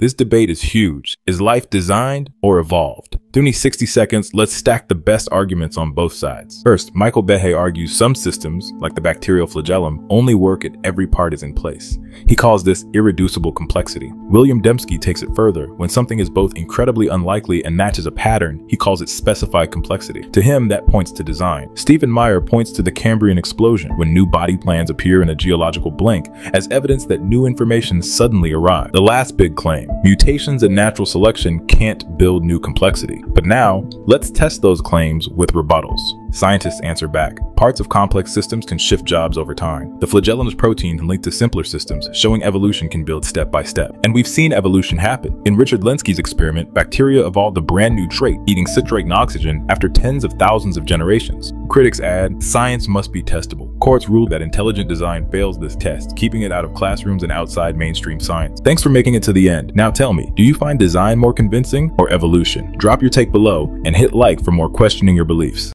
This debate is huge. Is life designed or evolved? Through these 60 seconds, let's stack the best arguments on both sides. First, Michael Behe argues some systems, like the bacterial flagellum, only work if every part is in place. He calls this irreducible complexity. William Dembski takes it further. When something is both incredibly unlikely and matches a pattern, he calls it specified complexity. To him, that points to design. Stephen Meyer points to the Cambrian explosion, when new body plans appear in a geological blink, as evidence that new information suddenly arrived. The last big claim, mutations and natural selection can't build new complexity. But now, let's test those claims with rebuttals. Scientists answer back. Parts of complex systems can shift jobs over time. The flagellum's protein can link to simpler systems, showing evolution can build step by step. And we've seen evolution happen. In Richard Lenski's experiment, bacteria evolved a brand new trait, eating citrate and oxygen, after tens of thousands of generations. Critics add, science must be testable. Courts ruled that intelligent design fails this test, keeping it out of classrooms and outside mainstream science. Thanks for making it to the end. Now tell me, do you find design more convincing or evolution? Drop your take below and hit like for more questioning your beliefs.